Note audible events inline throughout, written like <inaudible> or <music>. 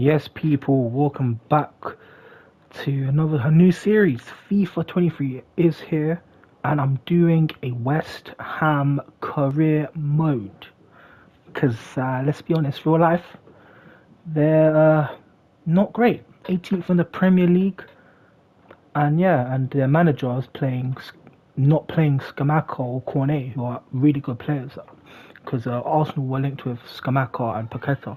Yes, people, welcome back to another a new series. FIFA 23 is here, and I'm doing a West Ham career mode. Because uh, let's be honest, real life, they're uh, not great. 18th in the Premier League, and yeah, and their manager is playing, not playing Scamacca or Cornet, who are really good players. Because uh, Arsenal were linked with Scamacca and Paqueta.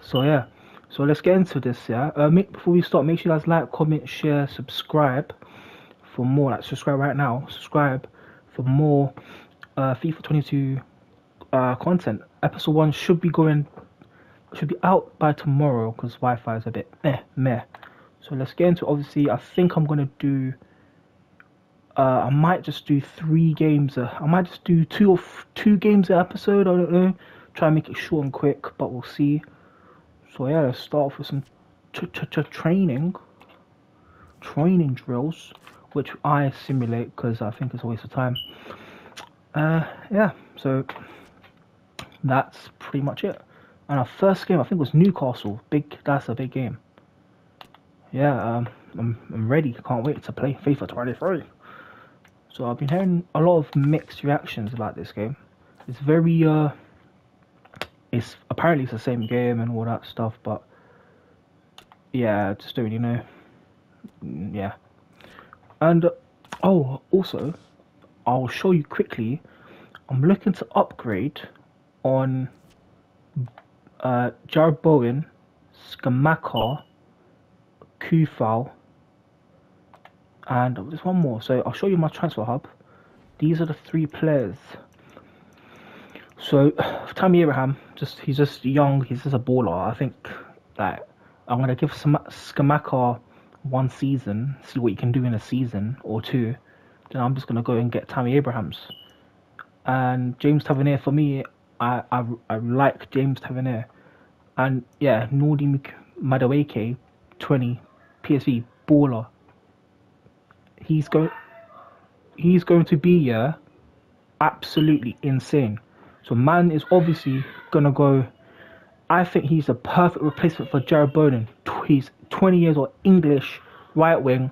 So yeah. So let's get into this, yeah. Uh, make, before we start, make sure you guys like, comment, share, subscribe for more. Like subscribe right now. Subscribe for more uh, FIFA 22 uh, content. Episode one should be going, should be out by tomorrow because Wi-Fi is a bit meh meh. So let's get into. Obviously, I think I'm gonna do. Uh, I might just do three games. Uh, I might just do two or two games an episode. I don't know. Try and make it short and quick, but we'll see. So yeah, let's start off with some training, training drills, which I simulate because I think it's a waste of time. Uh, yeah, so that's pretty much it. And our first game, I think, was Newcastle. Big, that's a big game. Yeah, um, I'm, I'm ready. Can't wait to play FIFA 23. So I've been hearing a lot of mixed reactions about this game. It's very uh, it's apparently it's the same game and all that stuff, but yeah, just don't really know. Mm, yeah, and oh, also, I'll show you quickly. I'm looking to upgrade on uh, Jarrod Bowen, Scamacca, Coufal, and there's one more. So I'll show you my transfer hub. These are the three players so <sighs> Tammy Abraham, just he's just young. He's just a baller. I think that I'm gonna give Scamacca one season, see what he can do in a season or two. Then I'm just gonna go and get Tammy Abrahams. And James Tavernier for me, I I, I like James Tavernier. And yeah, Nordi Madueke, 20, PSV baller. He's going, he's going to be yeah, absolutely insane. So man is obviously gonna go. I think he's a perfect replacement for Jarrod Bowen. He's 20 years old, English right wing,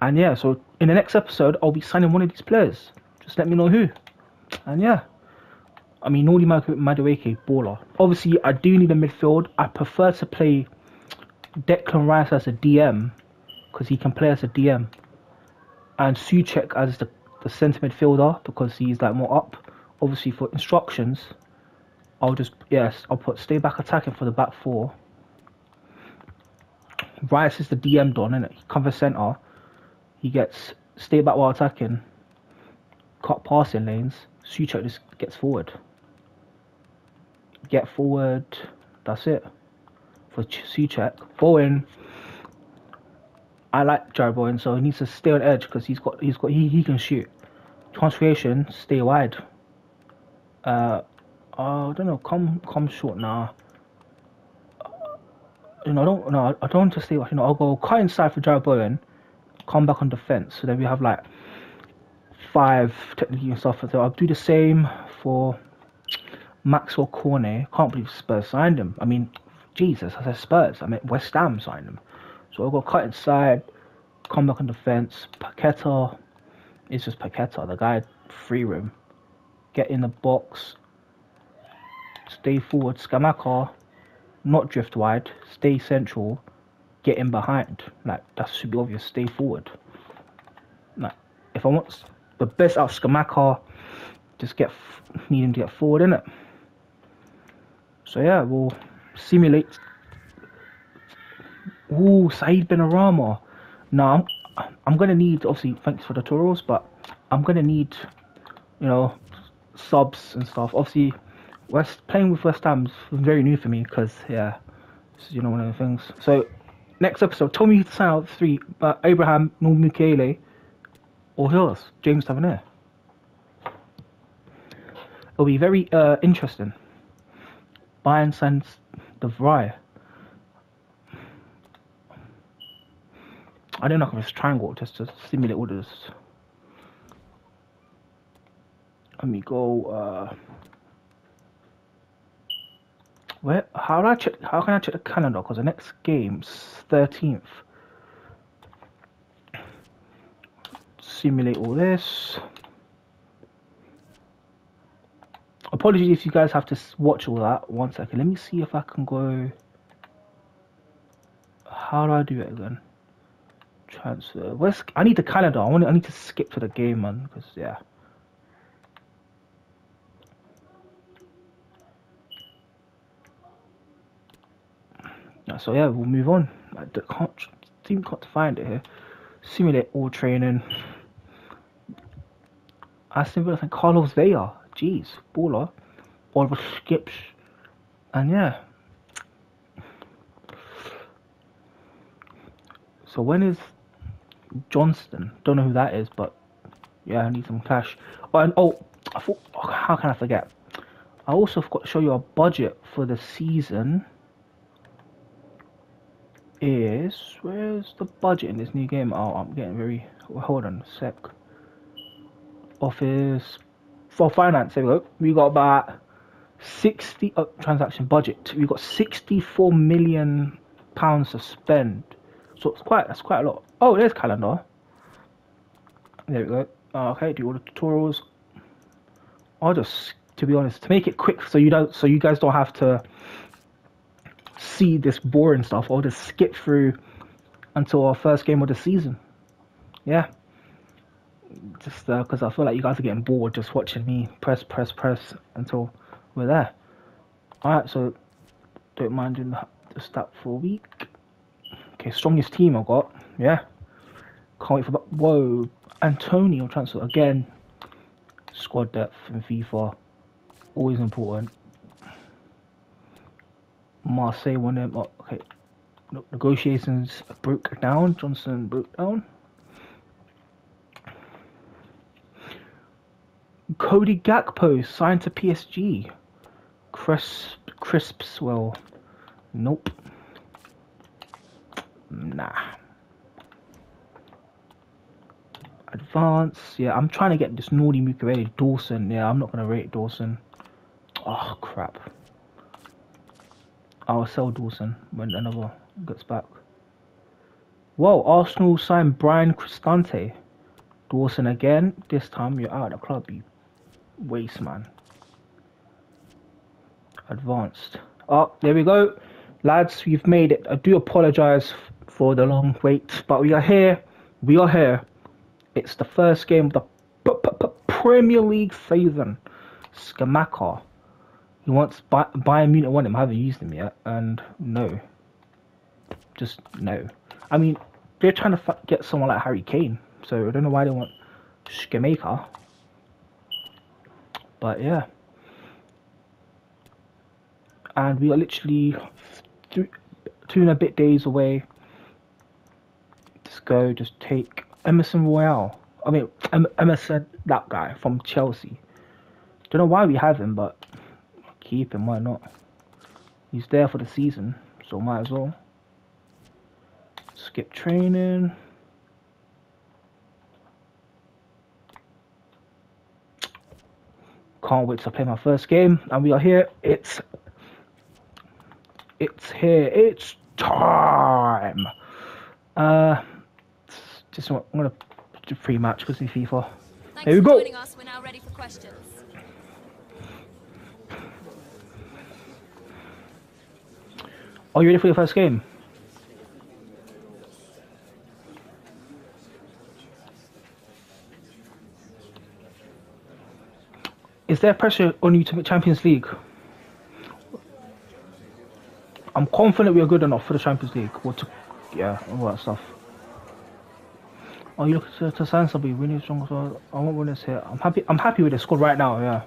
and yeah. So in the next episode, I'll be signing one of these players. Just let me know who. And yeah, I mean, Nordi Madueke, baller. Obviously, I do need a midfield. I prefer to play Declan Rice as a DM because he can play as a DM, and Soucek as the the centre midfielder because he's like more up obviously for instructions, I'll just, yes, I'll put stay back attacking for the back four. Rice is the DM Don, innit? He covers centre. He gets stay back while attacking. Cut passing lanes. Soucek just gets forward. Get forward. That's it. For Soucek. Bowen. I like Jarrod Bowen, so he needs to stay on edge because he's got he's got he, he can shoot. Transformation, stay wide. Uh, I don't know. Come, come short now. You know, I don't. No, I don't want to stay. You know, I'll go cut inside for Jarrod Bowen, come back on defense. So then we have like five technically and stuff. So I'll do the same for Maxwell Cornet. Can't believe Spurs signed him. I mean, Jesus, I said Spurs. I mean West Ham signed him. So I'll go cut inside, come back on defense. Paqueta, it's just Paqueta. The guy free room get in the box, stay forward, Scamacca, not drift wide, stay central, get in behind. Like that should be obvious. Stay forward. Like if I want the best out of Scamacca, just get need him to get forward in it. So yeah, we'll simulate. Ooh, Said Benrahma. Now I'm, I'm gonna need obviously thanks for the tutorials, but I'm gonna need you know subs and stuff. Obviously, West playing with West Ham's very new for me because yeah, is you know one of the things. So next episode, tell me who to sign out three: uh, Abraham, Michele, or who James Tavernier. It'll be very uh, interesting. Bayern sends the Vrij. I don't know if it's triangle just to simulate all this. Let me go uh, Where? How do I check? How can I check the calendar? Because the next game's thirteenth. Simulate all this. Apologies if you guys have to watch all that. One second. Let me see if I can go. How do I do it again? Transfer. Where's? I need the calendar. I want. I need to skip to the game, man. Because yeah. So yeah, we'll move on. I can't seem can't find it here. Simulate all training. I simply think Carlos Vela. Jeez, baller. Oliver Skips. And yeah. So when is Johnston? Don't know who that is, but yeah, I need some cash. Oh, and oh, I thought, oh, how can I forget? I also forgot to show you a budget for the season is where's the budget in this new game? Oh, I'm getting very. Hold on sec. Office for finance. There we go. We got about sixty uh, transaction budget. We got sixty-four million pounds to spend. So it's quite. That's quite a lot. Oh, there's calendar. There we go. Oh, okay, do all the tutorials. I'll just, to be honest, to make it quick, so you don't, so you guys don't have to see this boring stuff. I'll just skip through until our first game of the season. Yeah. Just because uh, I feel like you guys are getting bored just watching me press, press, press until we're there. Alright, so don't mind doing the stat for a week. Okay, strongest team I've got. Yeah. Can't wait for that. Whoa. Antonio transfer again. Squad depth in FIFA. Always important. Marseille won them. Oh, okay, negotiations broke down. Johnson broke down. Cody Gakpo signed to PSG. Crisp, crisps. Well, nope. Nah. Advance. Yeah, I'm trying to get this Nordi Mukiele. Dawson. Yeah, I'm not gonna rate Dawson. Oh crap. I'll sell Dawson when another gets back. Whoa, Arsenal signed Bryan Cristante. Dawson again. This time you're out of the club, you waste man. Advanced. Oh, there we go. Lads, we've made it. I do apologise for the long wait, but we are here. We are here. It's the first game of the P -P -P Premier League season. Scamacca. He wants Bayern Munich want him. I haven't used him yet, and no, just no. I mean, they're trying to get someone like Harry Kane, so I don't know why they want Schmeichel. But yeah, and we are literally two, two and a bit days away. Just go, just take Emerson Royal. I mean, Emerson, that guy from Chelsea. Don't know why we have him, but keep him, why not? He's there for the season, so might as well. Skip training. Can't wait to play my first game, and we are here. It's it's here. It's time. Uh, just I'm gonna do free match because in FIFA. Thanks Here we go. Us. We're now ready for questions. Are you ready for your first game? Is there pressure on you to make Champions League? I'm confident we are good enough for the Champions League. What to, yeah, all that stuff. Are you looking to, to sign somebody? We need strong. I want winners here. I'm happy. I'm happy with the squad right now. Yeah.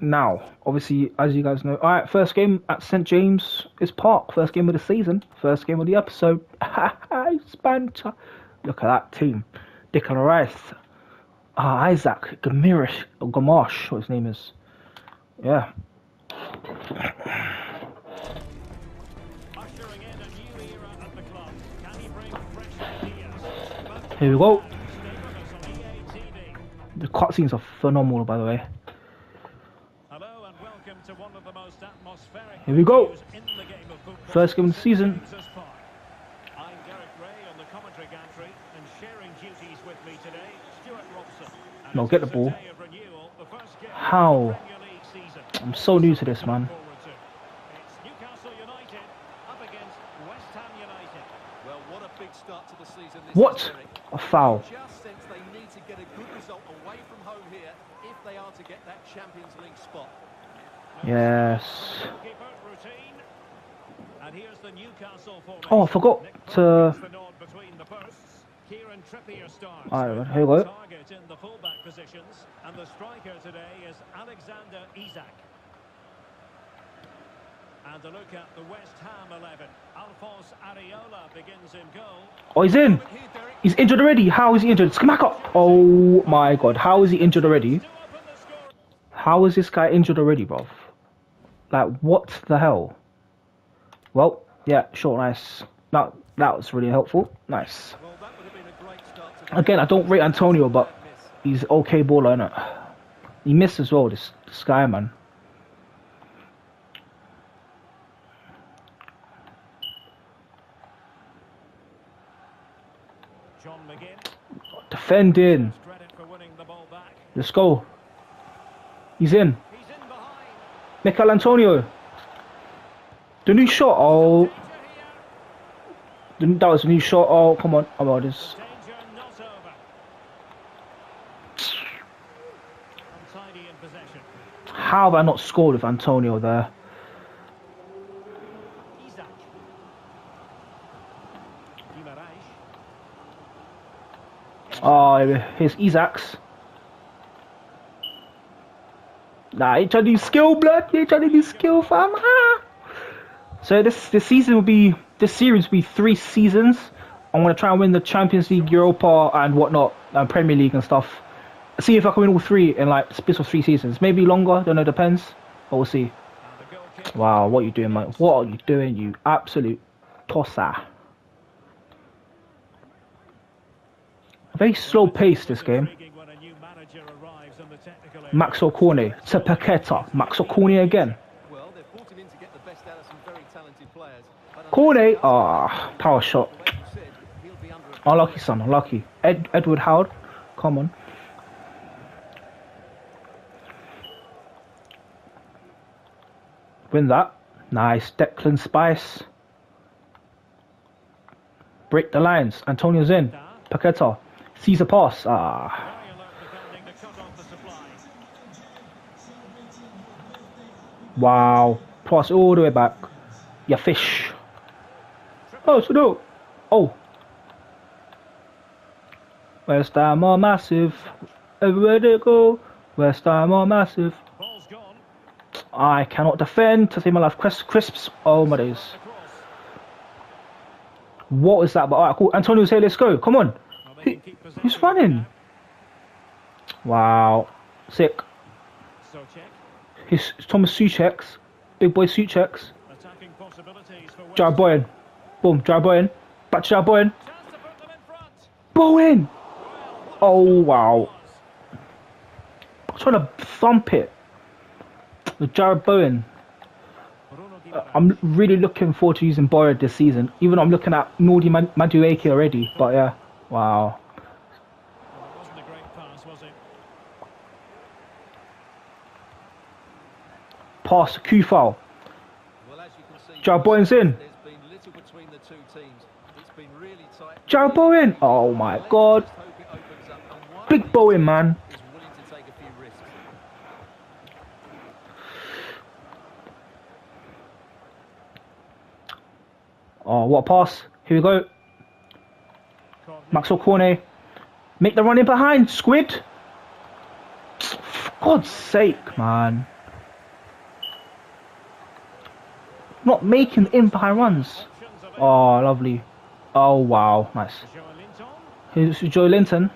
Now, obviously, as you guys know, all right, first game at St James is Park, first game of the season, first game of the episode. <laughs> Spanta. Look at that team. Dick Declan Rice, uh, Isaac, Gamirish, or Gamash, what his name is. Yeah. Here we go. The cutscenes are phenomenal, by the way. Here we go. First game of the season. I'm Derek Ray on the commentary gantry and sharing duties with me today, Stuart Robson. No, get the ball. How? I'm so new to this, man. It's Newcastle United up against West Ham United. Well, what a foul. A good Oh, go. Target in the fullback positions, and the striker today is Alexander Isak. And a look at the West Ham 11. Alphonse Areola begins in goal. Oh, he's in. But here, Derek, He's injured already. How is he injured? Scamacca. Oh my god. How is he injured already? To open the score. How is this guy injured already, bruv? Like, what the hell? Well, yeah, sure, nice. That, that was really helpful. Nice. Again, I don't rate Antonio, but he's okay baller, innit? He missed as well, this, this guy, man. John McGinn. Defending. Let's go. He's in. Michael Antonio. The new shot. Oh, that was a new shot. Oh, come on. Oh, well, this. How have I not scored with Antonio there? Oh, here's Isaacs. Nah, he trying to do skill, blood. He trying to do skill, fam. Ah. So this this season will be this series will be three seasons. I'm gonna try and win the Champions League, Europa, and whatnot, and Premier League and stuff. See if I can win all three in like space of three seasons. Maybe longer. Don't know. Depends. But we'll see. Wow, what are you doing, man? What are you doing, you absolute tosser? Very slow pace this game. Max O'Corney to Paqueta. Max O'Corney again. Well, they've brought him in to get the best out of some very talented players. Unless- Ah, power shot. Unlucky, son. Unlucky. Ed, Edward Howard. Come on. Win that. Nice. Declan Spice. Break the lines. Antonio's in. Paqueta. Sees a pass. Ah. Wow. Pass all the way back. You fish. Oh, so no. Oh. West Ham are massive. Everywhere they go. West Ham are massive. I cannot defend to save my life. Crisp, crisps. Oh my days. What is that? But alright, cool. Antonio's here. Let's go. Come on. Well, they can keep possession Who's running? Wow. Sick. His Thomas Soucek's. Big boy Soucek's. Attacking possibilities for West Jared Boyan. Boom. Jared Boyan. Back to in front. Bowen. Oh wow. I'm trying to thump it. Jarrod Bowen. Uh. I'm really looking forward to using Boyd this season. Even though I'm looking at Nordi Madueke already. But yeah. Wow. Pass, can see, Jarrod Bowen's in. There's been little between the two teams. It's been Jarrod Bowen. Oh my god. Big Bowen, man. Oh, what a pass. Here we go. Maxwell Cornet. Make the run in behind. Squid. For God's sake, man. Not making in behind runs. Oh, lovely. Oh, wow. Nice. Here's Joelinton.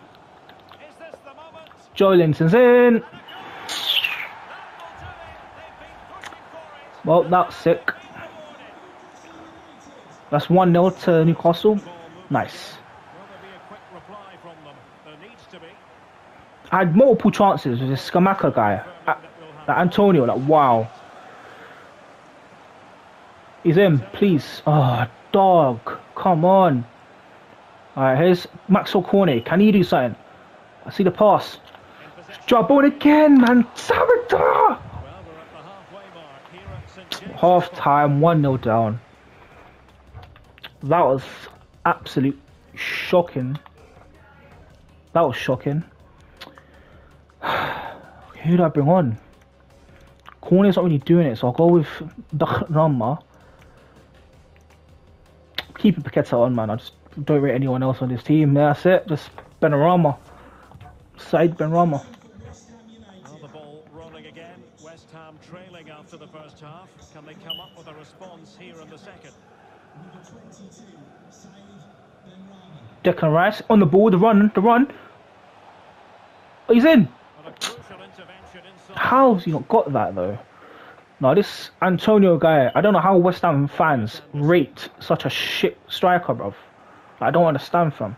Joe Linton's in. That. Well, that's sick. That's 1 0 to Newcastle. Nice. I had multiple chances with this Scamacca guy. Uh, that will at happen. Antonio, like, wow. He's in, please. Oh, dog. Come on. Alright, here's Maxwell Cornet. Can he do something? I see the pass. Drop ball again, man. James. Half time, 1 0 down. That was absolute shocking. That was shocking. <sighs> Who do I bring on? Cornet's not really doing it, so I'll go with Rama. Keeping Paqueta on, man. I just don't rate anyone else on this team. That's it. Just Benrahma. Said Benrahma. Now the ball rolling again. West Ham trailing after the first half. Can they come up with a response here in the second? Declan Rice on the ball. The run. The run. He's in. And a crucial intervention inside. How's he not got that though? No, this Antonio guy, I don't know how West Ham fans rate such a shit striker, bruv. I don't understand fam.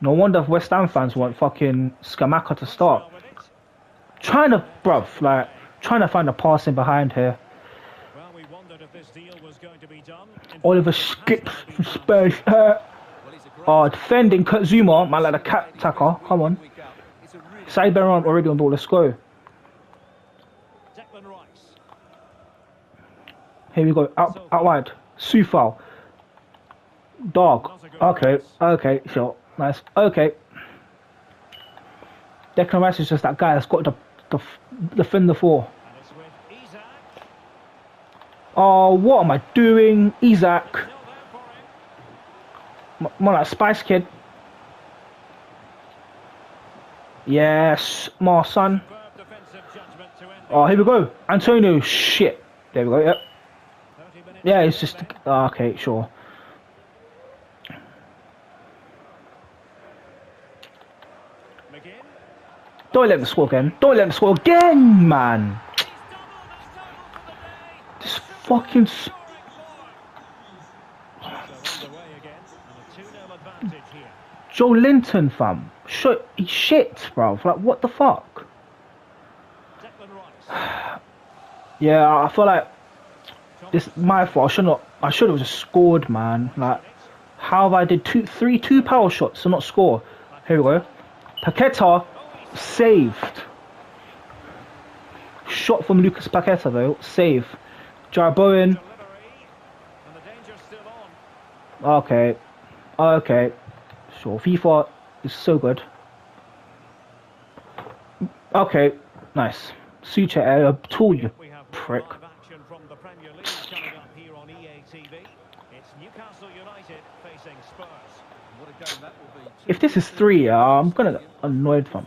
No wonder if West Ham fans want fucking Scamacca to start. Well with it. Trying to, bruv, like, trying to find a passing behind here. Well, we wondered if this deal was going to be Oliver skips from. Spurs. Well, he's a great oh, defending Kurt Zouma, man, like a cat tacker. Come on. week out. It's a really Side already on ball, Let's go. Declan Rice. Here we go. Out, out wide. Sufal. Dog. Okay. Okay. Sure. Nice. Okay. Declan Rice is just that guy that's got the the the defender for. And it's with Isak. Oh, what am I doing, Isak? Still there for him. M- More like Spice Kid. Yes, my son. Superb defensive judgment to end the Oh, here we go. Antonio. Shit. There we go. Yep. 30 minutes Yeah, it's just. oh, okay, sure. Don't let him score again. Don't let him score again, man. This fucking. s- So underway again, and a 2-0 advantage here. Joelinton, fam. Shit, he's shit, bro. Like, what the fuck? <sighs> Yeah, I feel like this is my fault. I should not. I should have just scored, man. Like, how have I did two, three, two power shots and not score? Here we go. Paqueta saved. Shot from Lucas Paqueta though, save. On. Okay, okay, sure. FIFA is so good. Okay, nice. Sucha, I uh, told you prick. live action from the Premier League coming up here on EA TV. It's Newcastle United facing Spurs. What a game that will be. If this is three, I'm gonna get annoyed one.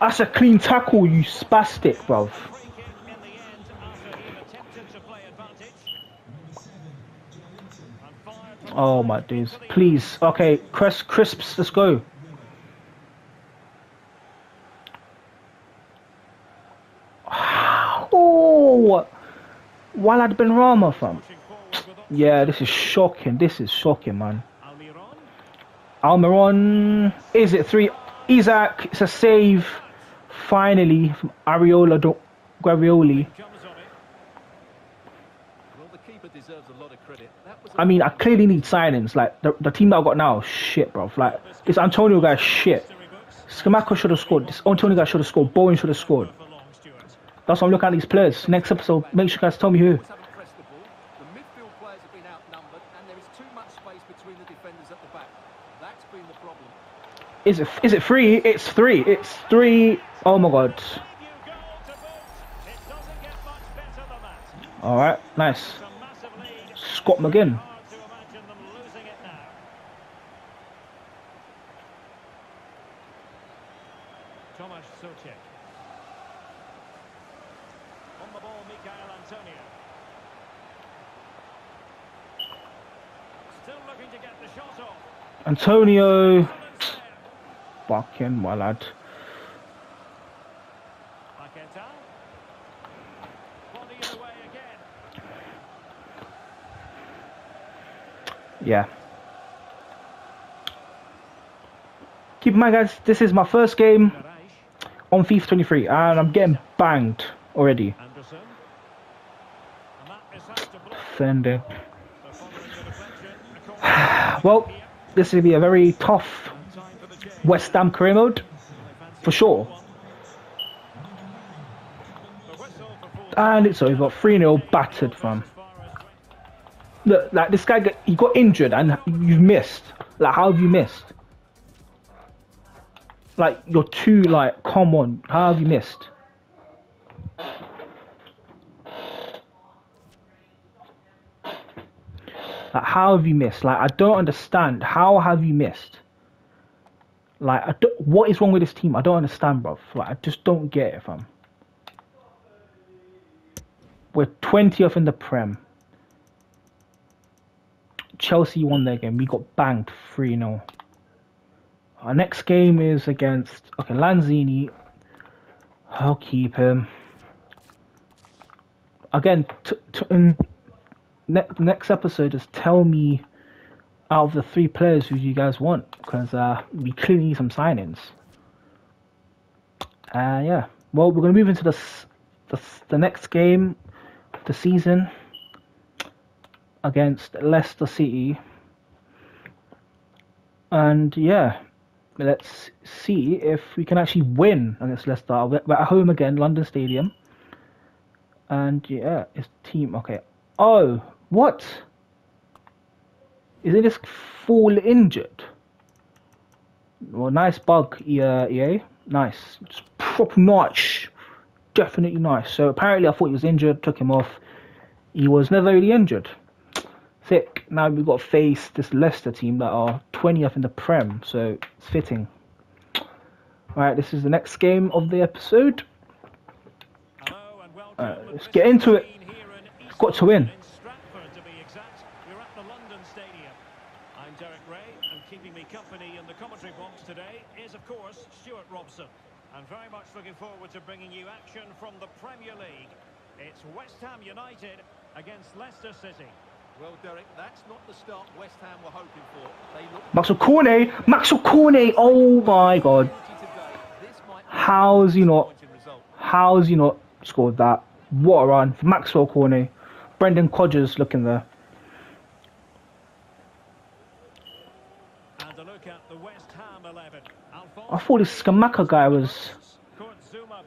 That's a clean tackle, you spastic, bruv. From Oh my days. Please. Okay, Chris, crisps, let's go. Oh! Walad Ben Rama, fam. Yeah, this is shocking. This is shocking, man. Almiron. Is it three? Isak. It's a save. Finally, from Areola Do- Guarioli. Comes on it. Well, the keeper deserves a lot of credit. That was a I mean, I clearly need signings. Like, the, the team that I got now, shit, bro. Like, this Antonio guy, shit. Scamacca should have scored. This Antonio guy should have scored. Bowen should have scored. For long, Stuart. That's why I'm looking at these players. Next episode, make sure you guys tell me who. always haven't pressed the ball. The midfield players have been outnumbered, and there is too much space between the defenders at the back. That's been the problem. Is it? Is it three? It's three. It's three. Oh my god. Debut goal to boot. It doesn't get much better than that. All right, nice. Scott McGinn. Still looking to get the shot off. Antonio. Excellent save. Fucking my lad. Paqueta. Body it away again. Yeah. Keep in mind, guys, this is my first game on FIFA 23, and I'm getting banged already. Deflection. <sighs> Well, this will be a very tough Time for the change. West Ham career mode, for sure. And it's over. 3 0 battered from. Look, like this guy, got, he got injured and you've missed. Like, how have you missed? Like, you're too, like, come on. How have you missed? Like, how have you missed? Like, I don't understand. How have you missed? Like, I don't, what is wrong with this team? I don't understand, bro. Like, I just don't get it, fam. We're 20th in the Prem. Chelsea won their game. We got banged 3 0. Our next game is against. Okay, Lanzini. I'll keep him. Again, t- t- next episode, just tell me out of the three players who you guys want. Because uh, we clearly need some signings. Uh, yeah. Well, we're going to move into the, the, the next game of the season against Leicester City. And yeah, let's see if we can actually win against Leicester. We're at home again, London Stadium. And yeah, it's team. Okay. Oh, what? Isn't this full injured? Well, nice bug, yeah, yeah, Nice. Just proper nice. Definitely nice. So apparently, I thought he was injured, took him off. He was never really injured thick. Now we've got to face this Leicester team that are 20th in the Prem, so it's fitting. Alright, this is the next game of the episode. Hello and welcome. Uh, let's get into it. Got to win. London, In Stratford, to be exact. We're at the London Stadium. I'm Derek Ray, and keeping me company in the commentary box today is, of course, Stuart Robson. And very much looking forward to bringing you action from the Premier League. It's West Ham United against Leicester City. Well, Derek, that's not the start West Ham were hoping for. They look Maxwell Cornet! Maxwell Cornet! Oh my god. today. This How's he not? disappointing result. How's he not scored that? What a run for Maxwell Cornet. Brendan Rodgers looking there. And a look at the West Ham 11. Alphonse I thought this Scamacca guy was.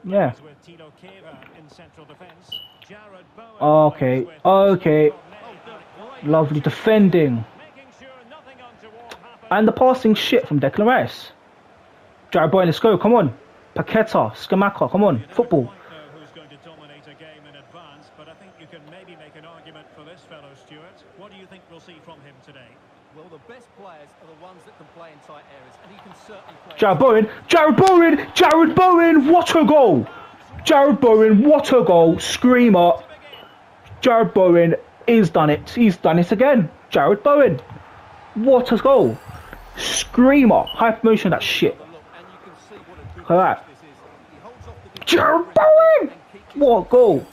Yeah. with Thilo Kehrer in central defence. Jared Okay, okay. Lovely defending. Making sure nothing untoward happens. And the passing shit from Declan Rice. Jared Boy, let's go. Come on. Paqueta, Scamacca, come on. Football. who's going to dominate a game in advance, but I think you can maybe make an argument for this fellow, Stuart. What do you think we'll see from him today? Well, the best players are the ones that can play in tight areas, and Jarrod Bowen, Jarrod Bowen, Jarrod Bowen, what a goal! Jarrod Bowen, what a goal! Screamer. Jarrod Bowen is done it. He's done it again. Jarrod Bowen, what a goal! Screamer. High promotion, that shit. Look, at that. Jarrod Bowen! What a goal.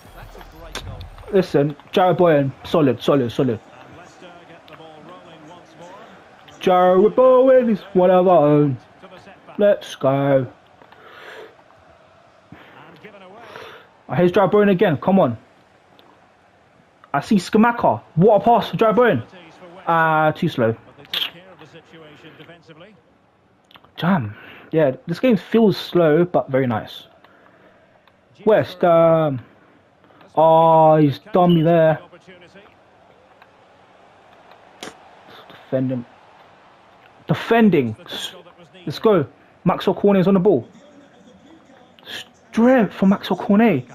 Listen, Jarrod Bowen, solid, solid, solid. And Leicester get the ball rolling once more Jarrod Bowen is one of our own. Let's go. Oh, here's Jarrod Bowen again. Come on. I see Scamacca. What a pass for for West, Ah, too slow. Damn. Yeah, this game feels slow, but very nice. West, um, oh, he's done me there. Defend Defending. Defending. Let's go. Max Maxwell is on the ball. Strength for Maxwell Cornet.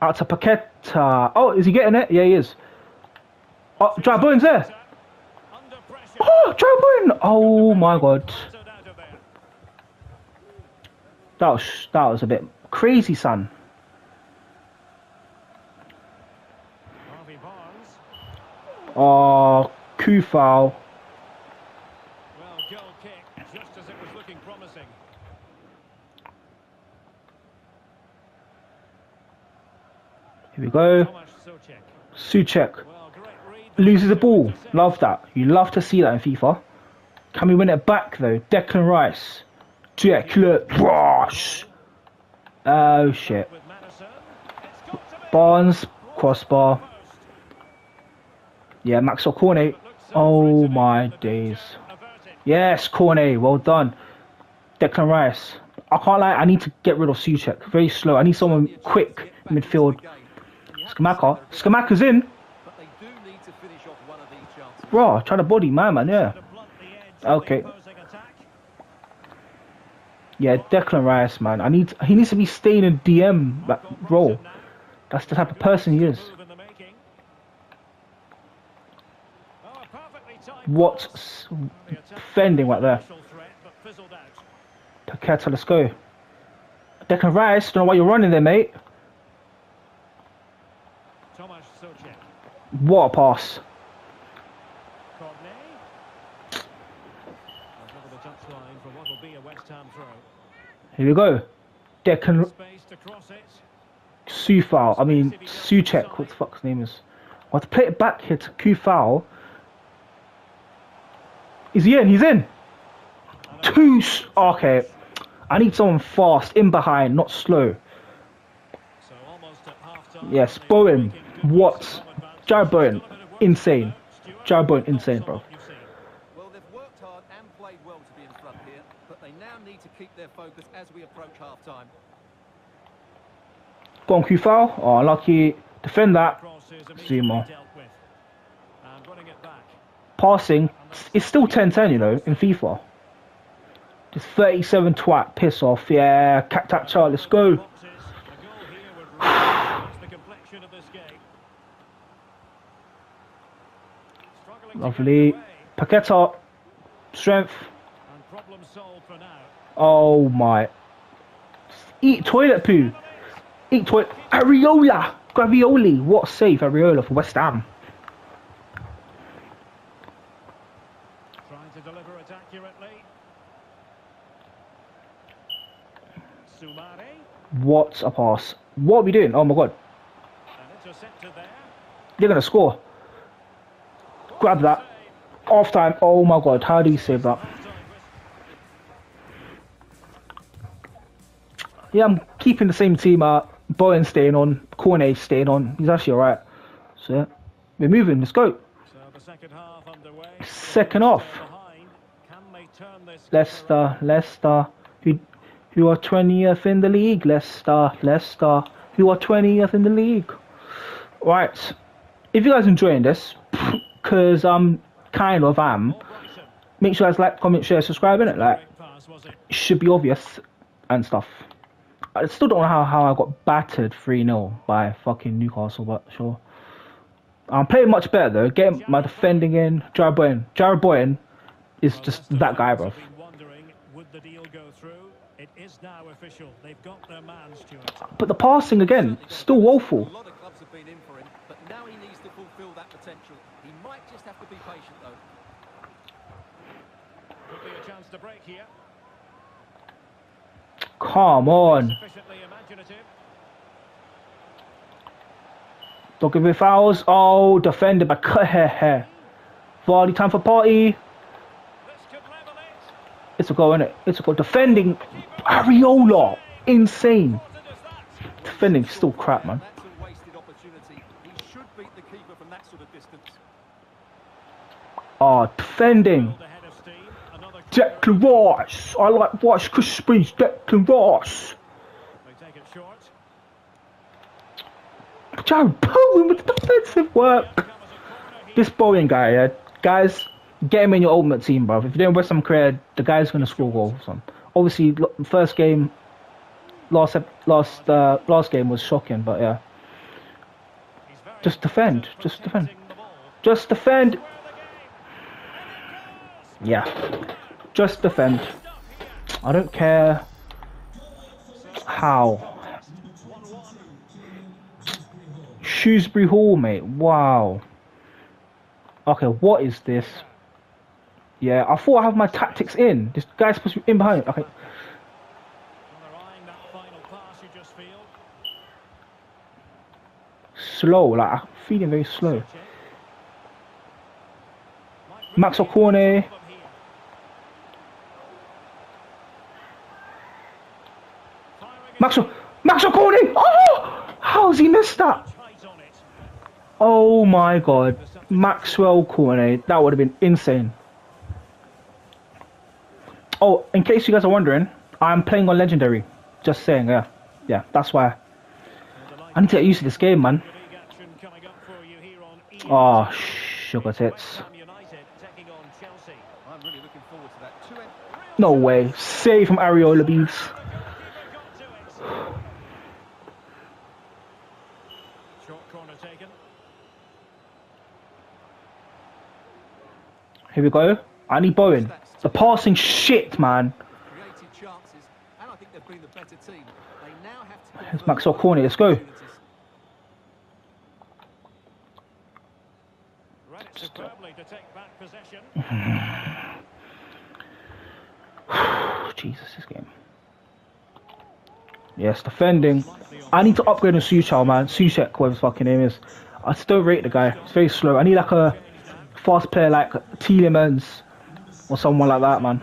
Out to Paqueta. Oh, is he getting it? Yeah, he is. Oh, Jarrod Bowen's there. Oh, Jarrod Bowen. Oh my god. That was that was a bit crazy, son. Oh, Coufal. Well, goal kick, just as it was looking promising. Here we go. Soucek Well, great read. there. loses the ball. Love that. You love to see that in FIFA. Can we win it back though? Declan Rice. Declan Rice. Oh shit. With Maddison. It's got to be. Barnes. Crossbar. Yeah, Maxwell Cornet. Oh my days. Yes, Cornet. Well done. Declan Rice. I can't lie. I need to get rid of Soucek. Very slow. I need someone quick midfield. Scamacca. Scamacca's in. But they do to finish off one of these chances. Bro, trying to body my man. Yeah. Okay. Yeah, Declan Rice, man. I need. He needs to be staying in DM role. That's the type of person he is. What's defending right there? Paqueta, let's go. Declan Rice, don't know why you're running there, mate. What a pass. What. Here we go. Declan. Sufal. I mean Soucek. What the fuck's name is? I want to play it back here to Coufal. Is he in? He's in. Two. Okay. I need someone fast, in behind, not slow. So almost at half-time, Yes, Bowen. What? Jarrod Bowen. Still a bit of work Insane. Jarrod Bowen, insane, bro. Well, they've worked hard and played well to be in front here, but they now need to keep their focus as we approach half-time. Go on. Oh, lucky. Defend that. Cross is Zouma. immediately dealt with. And winning it back. Passing. It's still 10-10, you know, in FIFA. Just 37 twat. Piss off. Yeah. Cat tat chart. Let's go. <sighs> Lovely. Paqueta. Strength. Oh my. Eat toilet poo. Eat toilet. Areola. Gravioli. What save, Areola for West Ham. Trying to deliver it accurately. Sumari. What a pass. What are we doing? Oh my god. And intercepted there. They're going to score. Grab that. Off time. Oh my god. How do you save that? Yeah, I'm keeping the same team. Uh, Bowen staying on. Cornet staying on. He's actually alright. So, yeah. We're moving. Let's go. So second half underway. Second off. Behind. Can they turn this Leicester, Leicester, who, who are 20th in the league. Leicester, Leicester, who are 20th in the league. Right, if you guys enjoying this, <sniffs> because I'm kind of am, make sure you guys like, comment, share, subscribe, innit? Like, it? should be obvious and stuff. I still don't know how, how I got battered 3 0 by fucking Newcastle, but sure. I'm playing much better though, getting my defending in. Jarrod Bowen. Jarrod Bowen is Well, just that guy, fans bro. have been wondering, would the deal go through? It is now official. They've got their man, Stuart. But the passing again, still woeful. A lot of clubs have been in for him, but now he needs to fulfil that potential. He might just have to be patient, though. Could be a chance to break here. Come on. Don't give me fouls. Oh, defended by <laughs> Vardy, time for party. This could level it. It's a goal, innit? It's a goal. Defending Areola. Insane. Defending still crap, man. That's a wasted opportunity. He should beat the keeper from that sort of distance. Oh, defending. Declan Rice. I like Rice Krispies. Declan Rice. It. Jarrod Bowen with the defensive work. This Bowen guy, yeah. Guys, get him in your ultimate team, bro. If you're doing West Ham career, the guy's gonna score goals. Son. Obviously, first game, last last uh, last game was shocking, but yeah. Just defend, just defend. Just defend. Yeah. Just defend. I don't care how. Shrewsbury Hall, mate. Wow. Okay, what is this? Yeah, I thought I have my tactics in. This guy's supposed to be in behind. Okay, slow. Like I'm feeling very slow. Max. Firing it Maxwell. Maxwell Cornet. Oh, how's he missed that? Oh my god. Maxwell Cornet. That would have been insane. Oh, in case you guys are wondering, I'm playing on Legendary. Just saying, yeah. Yeah, that's why. I need to get used to this game, man. Oh, sugar tits. No way. Save from Areola Beats. Here we go. I need Bowen. The passing shit, man. created chances, and I think they've been the better team. They now have to. It's Maxwell Cornet. Let's go. opportunities. Read it superbly back possession. <sighs> Jesus, this game. Yes, defending. I need to upgrade on Suchal, man. Soucek, whatever his fucking name is. I still rate the guy. He's very slow. I need like a fast player like Tielemans or someone like that, man.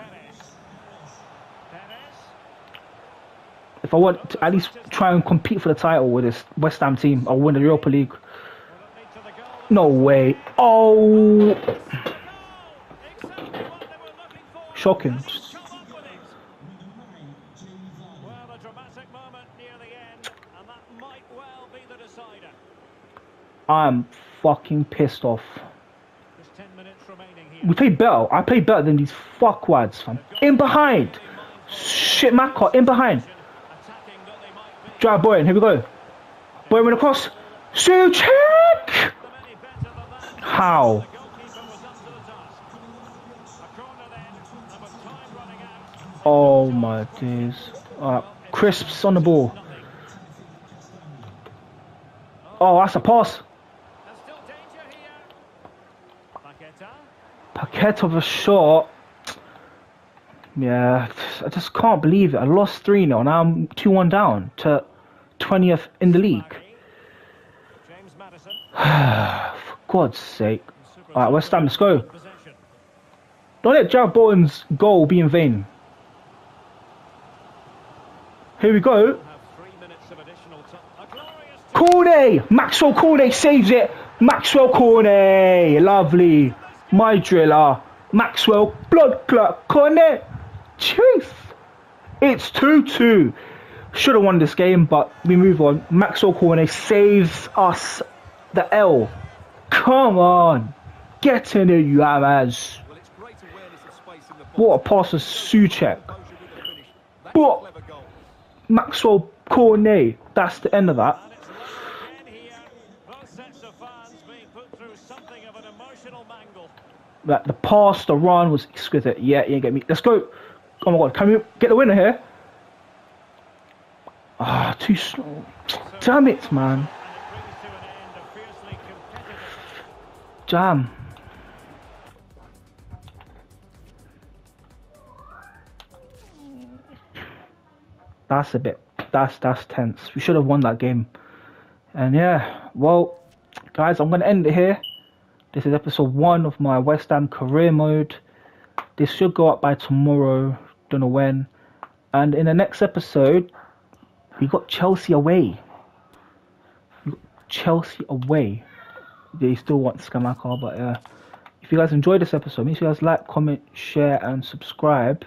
If I want to at least try and compete for the title with this West Ham team, I'll win the Europa League. No way. Oh, shocking. I'm fucking pissed off. There's 10 minutes remaining here. We play better. I play better than these fuckwads, fam. In behind. Shit, Macott, in behind. Attacking though they Drive Bowen, here we go. Bowen across. Soucek! the many better. How? The goalkeeper was up to the task. A corner then, and with time running out, Oh my days. Crisps on the ball. Oh, that's a pass. there's still danger here. Paqueta. Paquet of a shot. Yeah, I just can't believe it. I lost 3 0. Now I'm 2 1 down to 20th in the league. <sighs> For God's sake. Alright, West Ham, let's go. Don't let Jarrod Bowen's goal be in vain. Here we go. Cornet! Maxwell Cornet saves it! Maxwell Cornet! Lovely. My driller. Maxwell Blood Clot Cornet! Jeez! It's 2 2. Should have won this game, but we move on. Maxwell Cornet saves us the L. Come on! Get in there, you box. What a pass to Soucek. Goal. Maxwell Cornet. That's the end of that. And it's love again here. Both sets of fans being put through something of an emotional mangle. That the pass, the run was exquisite. Yeah, you get me. Let's go. Oh my god, can we get the winner here? Ah, too slow. Damn it, man. Damn. That's a bit. That's that's tense. We should have won that game. And yeah, well, guys, I'm gonna end it here. This is episode one of my West Ham career mode. This should go up by tomorrow. Don't know when. And in the next episode, we got Chelsea away. Chelsea away. They still want Scamacca, but yeah. If you guys enjoyed this episode, make sure you guys like, comment, share, and subscribe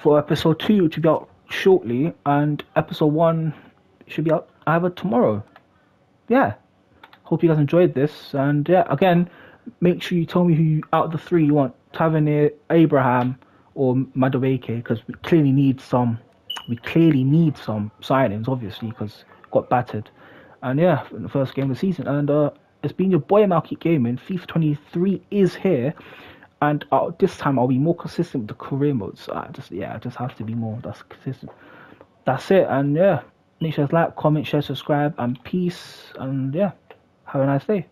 for episode two, to be out shortly, and episode one should be out either tomorrow. Yeah. Hope you guys enjoyed this, and yeah, again, make sure you tell me who you, out of the three you want, Tavernier, Abraham, or Madueke, because we clearly need some. We clearly need some signings, obviously, because got battered. And yeah, in the first game of the season, and uh, it's been your boy Malky Gaming. FIFA 23 is here, and uh, this time I'll be more consistent with the career modes. I just yeah, I just have to be more. That's consistent. That's it, and yeah, make sure to like, comment, share, subscribe, and peace. And yeah, have a nice day.